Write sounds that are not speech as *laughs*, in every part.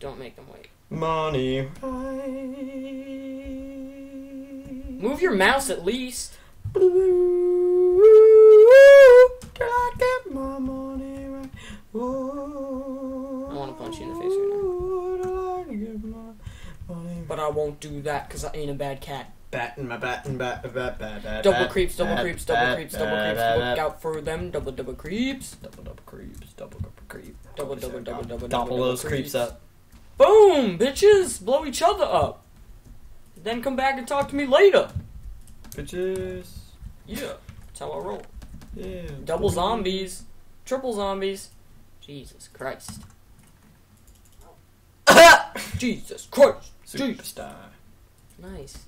Don't make them wait. Money. Move your mouse at least. I get my money right. I wanna punch you in the face right now. But I won't do that because I ain't a bad cat. Batting my batting bat bat bat bat. Double creeps, double creeps, double creeps, double creeps. Look out for them. Double, double creeps. Double double creeps, double double creep. Double, double, double, double, Double double, those creeps. up. Boom, bitches. Blow each other up. Then come back and talk to me later. Bitches. Yeah, that's how I roll. Yeah. Double zombies. Triple zombies. Jesus Christ. *coughs* Jesus Christ. Jeez. Superstar. Nice.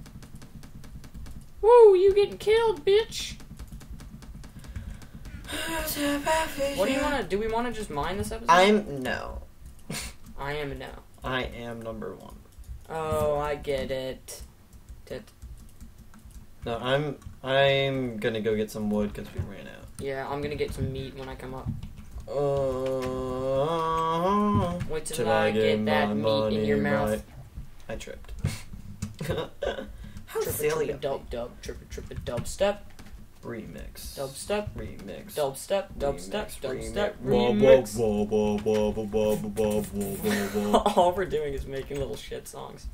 Woo, you getting killed, bitch. *sighs* What do you want to do? We want to just mine this episode? I'm no. I am now. I am number one. Oh, I get it. Tit. No, I'm I'm gonna go get some wood because we ran out. Yeah, I'm gonna get some meat when I come up. Uh, Wait till till I get that meat in your mouth. right. I tripped. *laughs* How Trippa, silly trippa, of dub, dub, dub step, dub step, Remix. Dubstep. Remix. Dubstep. Dubstep. Dubstep. Remix. All we're doing is making little shit songs.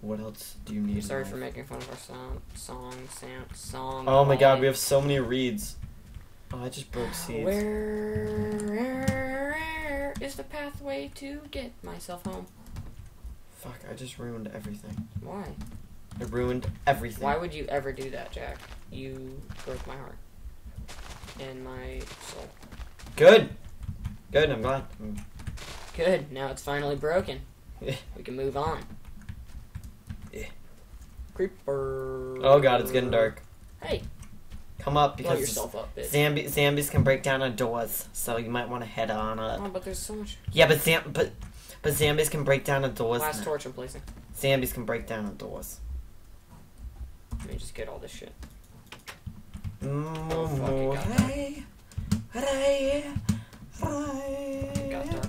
What else do you need? Sorry for making fun of our song, song, sound, song. Oh my god, we have so many reeds. Oh, I just broke seeds. Where is the pathway to get myself home? Fuck, I just ruined everything. Why? I ruined everything. Why would you ever do that, Jack? You broke my heart and my soul. Good. Good, I'm glad. Mm. Good. Now it's finally broken. Yeah. We can move on. Yeah. Creeper. Oh god, it's getting dark. Hey, Come up blow because yourself up, bitch. Zambi- zombies can break down our doors, so you might want to head on up. Oh, but there's so much. Yeah, but zam- but but zombies can break down the doors. Last torch I'm placing. Zombies can break down the doors. Let me just get all this shit.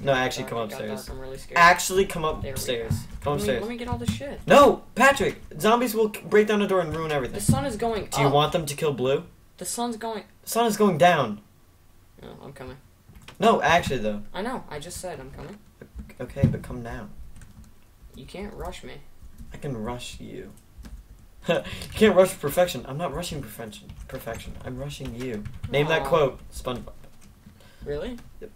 No, actually, come upstairs. I'm really scared. Actually, come There we go. upstairs. Come let, me, upstairs. let me get all this shit. No, Patrick. Zombies will break down the door and ruin everything. The sun is going Do you up. want them to kill Blue? The sun's going. The sun is going down. No, I'm coming. No, actually though. I know. I just said I'm coming. Okay, but come down. You can't rush me. I can rush you. *laughs* you can't rush perfection. I'm not rushing perfection. Perfection. I'm rushing you. Name that quote. SpongeBob. Really? Yep.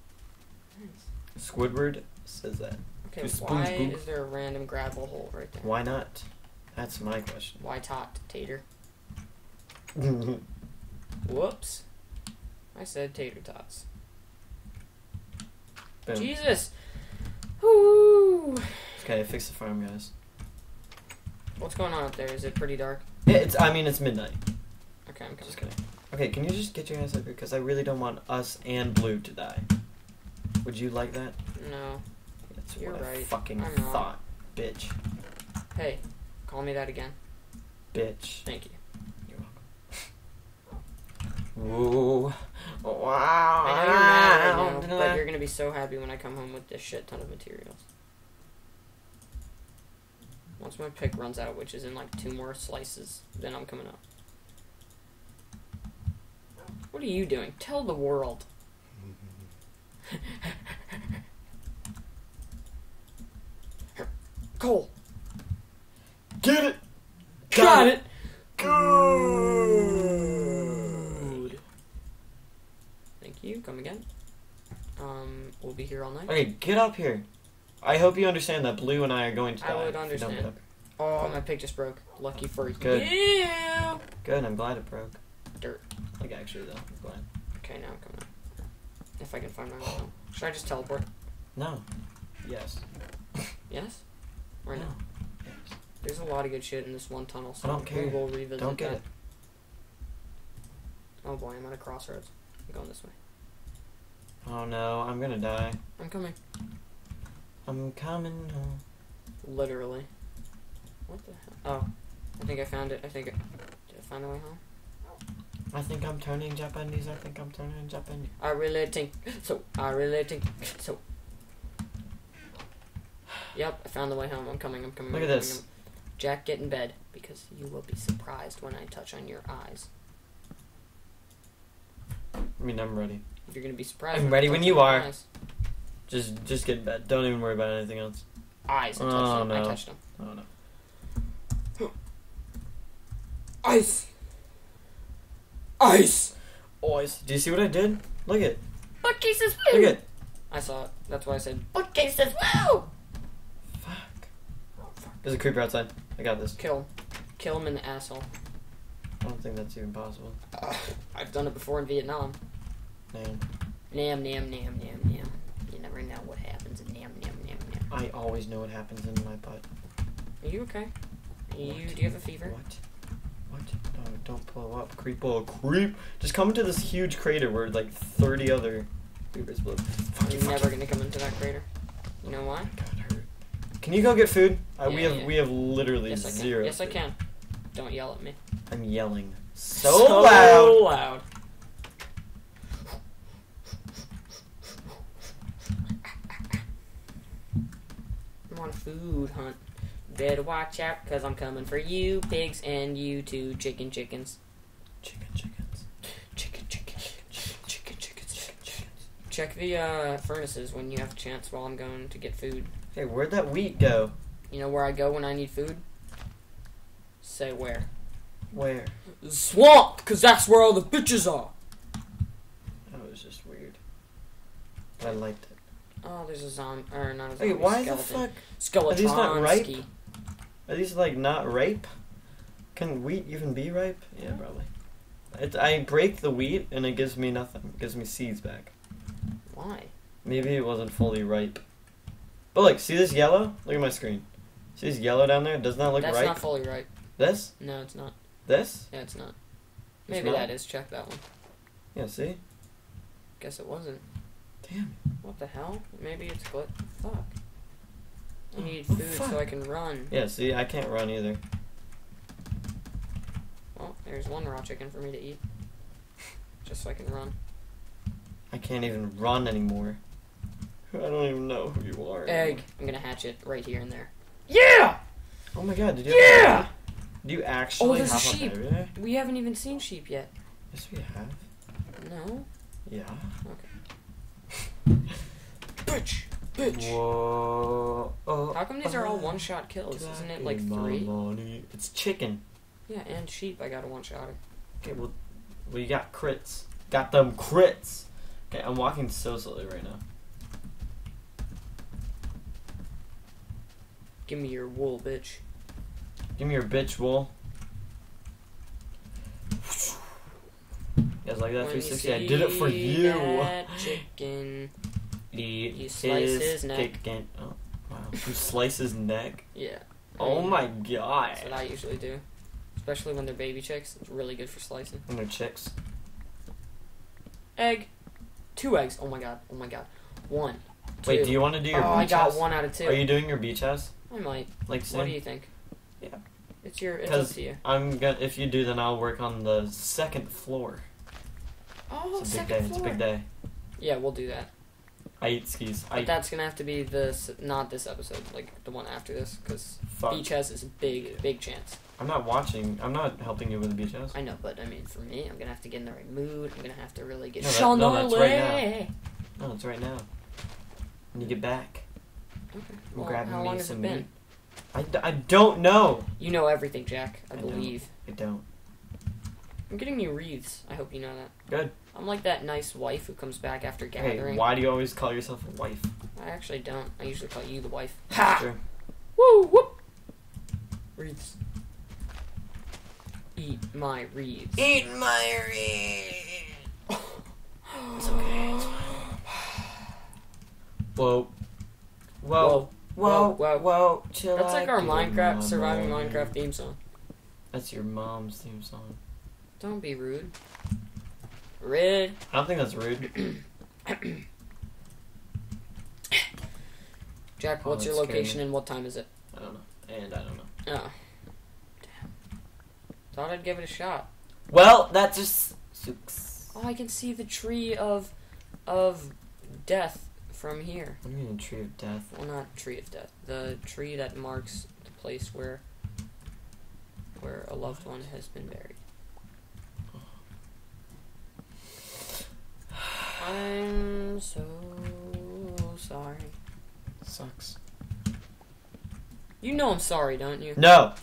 Nice. Squidward says that. Okay, why is there a random gravel hole right there? Why not? That's my question. Why tot tater? *laughs* Whoops. I said tater tots. Boom. Jesus. Ooh. Okay, I fix the farm, guys. What's going on up there? Is it pretty dark? Yeah, It's. I mean, it's midnight. Okay, I'm coming. Just kidding. Okay, can you just get your ass up here? Because I really don't want us and Blue to die. Would you like that? No. That's You're what I right. fucking I'm not. thought. Bitch. Hey, call me that again. Bitch. Thank you. You're welcome. Ooh. Wow. I know you're mad right now, but you're gonna be so happy when I come home with this shit ton of materials. Once my pick runs out, which is in like two more slices, then I'm coming up. What are you doing? Tell the world. *laughs* Cole. Get it! Got it. Good. Thank you. Come again. Um, we'll be here all night. Okay, get up here. I hope you understand that Blue and I are going to die. I would you understand. Oh, my pick just broke. Lucky for Good. you. Good, I'm glad it broke. Dirt. Like, actually, though, I'm glad. Okay, now I'm coming. If I can find my way home. Should I just teleport? No. Yes. Yes? Or no? Yes. There's a lot of good shit in this one tunnel, so I don't care. we will revisit Don't get that. it. Oh boy, I'm at a crossroads. I'm going this way. Oh no, I'm gonna die. I'm coming. I'm coming home. Literally. What the hell? Oh. I think I found it. I think I... Did I find the way home? I think I'm turning Japanese. I think I'm turning Japanese. I really think so. I really think so. Yep, I found the way home. I'm coming. I'm coming. Look I'm at coming, this. I'm- Jack, get in bed because you will be surprised when I touch on your eyes. I mean, I'm ready. You're gonna be surprised. I'm ready when you are. Eyes. Just, just get in bed. Don't even worry about anything else. Eyes. I touched Oh, them. I no. touched them. Oh no. *gasps* Ice. Ice. Boys, do you see what I did? Look at, Bookcases. look Woo. at. It. I saw it. That's why I said bookcases. Woo. Fuck. There's a creeper outside. I got this. Kill. Kill him in the asshole. I don't think that's even possible. Uh, I've done it before in Vietnam. Man, Nam nam nam nam nam. You never know what happens in nam nam nam nam. I always know what happens in my butt. Are you okay? You What? do you have a fever? What? What? No, don't blow up. Creep, oh, creep. Just come into this huge crater where like 30 other creepers blow. Fuck you, You're never gonna come into that crater. You know why? God, hurt. Can you go get food? Uh, we Yeah, have yeah. we have literally Yes, zero. Yes, I can. Don't yell at me. I'm yelling so, loud. So loud. I'm on food hunt. Better watch out, cause I'm coming for you, pigs, and you two chicken chickens. Chicken, chickens. Chicken chickens. chicken chicken chicken chickens. Check the uh, furnaces when you have a chance while I'm going to get food. Hey, where'd that wheat go? You know where I go when I need food? Say where. Where? Swamp, cause that's where all the bitches are. That was just weird. But I liked it. Oh, there's a zombie, or not a zombie. Wait, why the skeleton. fuck? Are these not ripe? Are these like not ripe? Can wheat even be ripe? Yeah, probably. It, I break the wheat and it gives me nothing. It gives me seeds back. Why? Maybe it wasn't fully ripe. But look, see this yellow? Look at my screen. See this yellow down there? Does not look That's ripe. not fully ripe. This? No, it's not. This? Yeah, it's not. It's Maybe not? that is. Check that one. Yeah, see? Guess it wasn't. Damn. What the hell? Maybe it's glut. Fuck. I Oh, need oh, food so. I can run. Yeah, see, I can't run either. Well, there's one raw chicken for me to eat. Just so I can run. I can't even run anymore. I don't even know who you are. Egg. I'm gonna hatch it right here and there. Yeah! Oh my god, did you Yeah! Do you actually oh, there's a have sheep. baby? We haven't even seen sheep yet. Yes, we have. No? Yeah. Bitch! Bitch! Whoa. Oh, uh, How come these are all one shot kills? Isn't it like three? money. It's chicken. Yeah, and sheep I got a one shot. Okay, well, we got crits. Got them crits. Okay, I'm walking so slowly right now. Give me your wool, bitch. Give me your bitch wool. You guys like that When you 360? I did it for you. chicken. *laughs* Eat You slice his neck. chicken. Oh, wow. You slice his neck? Yeah. Oh Mm. my god. That's what I usually do. Especially when they're baby chicks. It's really good for slicing. And they're chicks. Egg. Two eggs. Oh my god. Oh my god. One. Two. Wait, do you want to do your Oh, I got house? one out of two. Are you doing your beach house? I might. Like What do you think? Yeah. It's your. It's up to you. I'm gonna. If you do, then I'll work on the second floor. Oh, It's a big day. floor. It's a big day. Yeah, we'll do that. I eat skis. But I that's gonna have to be this, not this episode, like the one after this, because fuck. beach house is a big, big chance. I'm not watching. I'm not helping you with the beach house. I know, but I mean, for me, I'm gonna have to get in the right mood. I'm gonna have to really get. No, that- no, that's right now. No, it's right now. When you get back, Okay. I'm Well, grabbing how me long has some it been? meat. I, d- I don't know. You know everything, Jack. I, I don't. believe. I don't. I'm getting you wreaths. I hope you know that. Good. I'm like that nice wife who comes back after gathering. Hey, why do you always call yourself a wife? I actually don't. I usually call you the wife. Sure. Woo whoop. Wreaths. Eat my wreaths. Eat my ring. It's okay. It's *sighs* Whoa. Whoa. Whoa. Whoa, Whoa. Chill That's like our Minecraft surviving. Minecraft theme song. That's your mom's theme song. Don't be rude. Red. I don't think that's rude. *clears throat* Jack, Oh, what's your location and what time is it? I don't know. And I don't know. Oh. Damn. Thought I'd give it a shot. Well, that just sucks. Oh, I can see the tree of of death from here. I mean, a tree of death. Well, not tree of death. The tree that marks the place where where a loved one has been buried. I'm so sorry. Sucks. You know I'm sorry, don't you? No.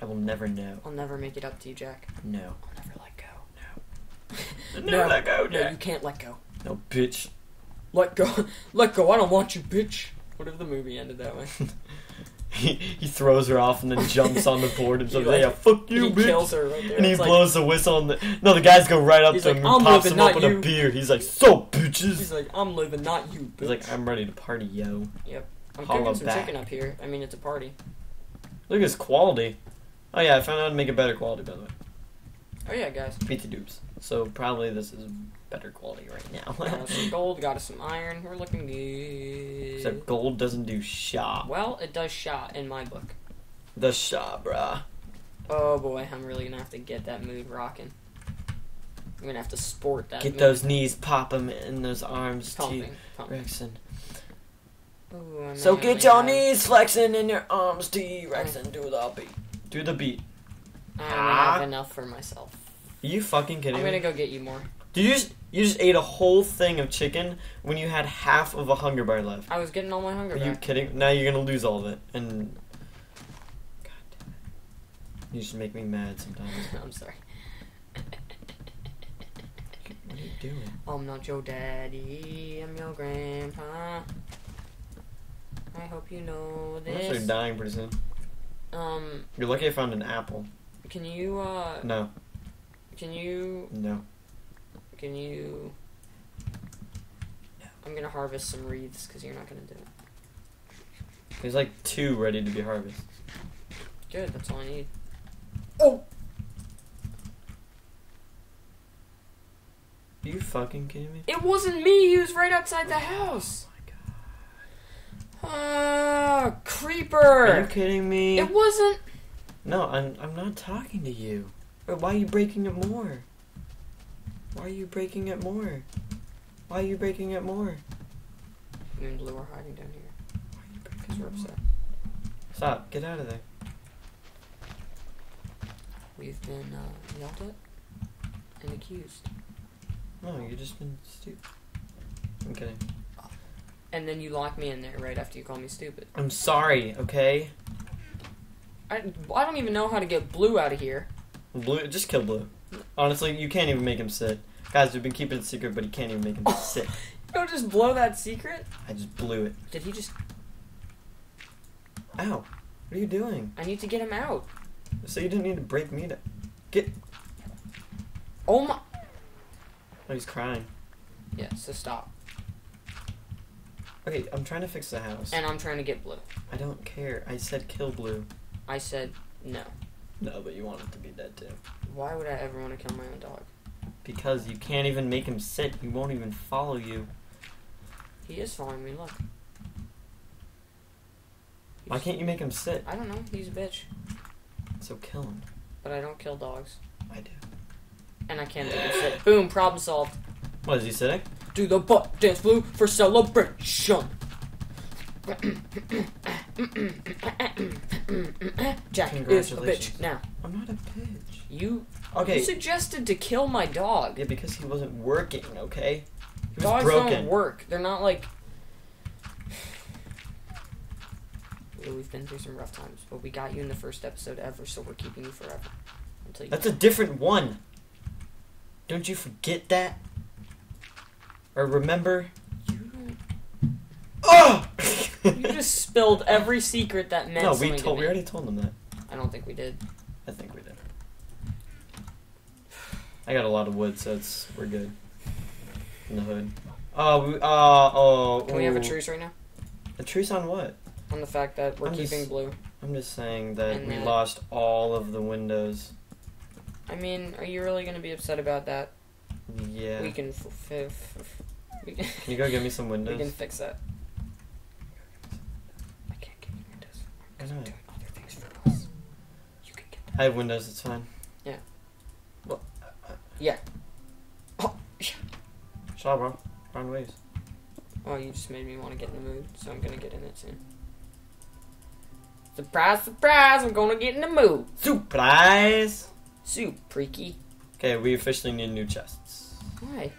I will never know. I'll never make it up to you, Jack. No. I'll never let go. No. *laughs* never let go, Jack. No, you can't let go. No, bitch. Let go. *laughs* Let go. I don't want you, bitch. What if the movie ended that way? *laughs* He, he throws her off and then jumps on the board and *laughs* says, like, "Yeah, fuck you, he bitch." kills her right there. and he It's like- blows the whistle on the. No, the guys go right up to like, him "I'm and pops living, him up with a beer. He's like, "So, bitches." He's like, I'm living, not you, bitch. He's like, "I'm ready to party, yo." Yep. I'm holla cooking some back. chicken up here. I mean, it's a party. Look at his quality. Oh yeah, I found out how to make it better quality by the way. Oh yeah, guys. Pizza dupes. So probably this is better quality right now. Got us some *laughs* gold. Got us some iron. We're looking good. Except gold doesn't do shop. Well, it does shot in my book. The shop, bruh. Oh boy, I'm really gonna have to get that mood rocking. I'm gonna have to sport that. Get those knees, pop 'em and those arms, T. pumping. pumping. Rexon. Ooh, So get your have- knees flexing in your arms, T. Rexon. Mm. Do the beat. Do the beat. I only Ah. have enough for myself. Are you fucking kidding I'm gonna me? go get you more. Did you just you just ate a whole thing of chicken when you had half of a hunger bar left? I was getting all my hunger Are you kidding? Now you're gonna lose all of it, and God damn it! You just make me mad sometimes. *laughs* I'm sorry. What are you doing? I'm not your daddy. I'm your grandpa. I hope you know this. I'm actually dying pretty soon. Um, You're lucky I found an apple. Can you uh, No, can you no. can you? I'm gonna harvest some wreaths because you're not gonna do it. There's like two ready to be harvested. Good, that's all I need. Oh. Are you fucking kidding me? It wasn't me. He was right outside the house. Oh my god. Ah, creeper. Are you kidding me? It wasn't. No, I'm I'm not talking to you. Why are you breaking it more? Why are you breaking it more? Why are you breaking it more? Me and Blue are hiding down here Why are you breaking because we're upset. Stop! Get out of there. We've been uh, yelled at and accused. No, you just been stupid. I'm kidding. And then you lock me in there right after you call me stupid. I'm sorry. Okay. I, I don't even know how to get Blue out of here. Blue, just kill Blue. Honestly, you can't even make him sit. Guys, we've been keeping it secret, but he can't even make him *laughs* sit. Don't just blow that secret. I just blew it. Did he just? Ow! What are you doing? I need to get him out. So you didn't need to break me to... Get Oh my. Oh, he's crying. Yeah. So stop. Okay, I'm trying to fix the house. And I'm trying to get Blue. I don't care. I said kill Blue. I said no. No, but you want it to be dead too. Why would I ever want to kill my own dog? Because you can't even make him sit. He won't even follow you. He is following me. Look. Why can't you make him sit? I don't know. He's a bitch. So kill him. But I don't kill dogs. I do. And I can't make him sit. *laughs* Boom. Problem solved. What is he sitting? Do the butt dance blue for celebration. *clears throat* Jack is a Congratulations. bitch. Now, I'm not a bitch. you Okay. you suggested to kill my dog. Yeah, because he wasn't working. Okay. He was Dogs broken. don't work. They're not like. *sighs* Yeah, We've been through some rough times, but we got you in the first episode ever, so we're keeping you forever. Until you. That's a different one. Don't you forget that? Or remember? You, just spilled *laughs* every secret that meant no, we something to told. We already told them that. I don't think we did. I think we did. I got a lot of wood, so it's we're good. In the hood. Oh, we, uh, oh. Can we have a ooh. truce right now A truce on what? on the fact that we're I'm keeping just- blue? I'm just saying that And we that- lost all of the windows. I mean, are you really gonna be upset about that? Yeah. We can. F- f- f- f- we can, Can you go get me some windows? *laughs* we can fix that. I can't get you windows because Why I'm not? doing other things for us. You can get. I have windows. It's fine. Yeah. Oh, yeah. Shaw, bro. Ways. Oh, you just made me want to get in the mood, so I'm gonna get in it soon. Surprise, surprise! I'm gonna get in the mood. Surprise! Soup, freaky. Okay, we officially need new chests. Why?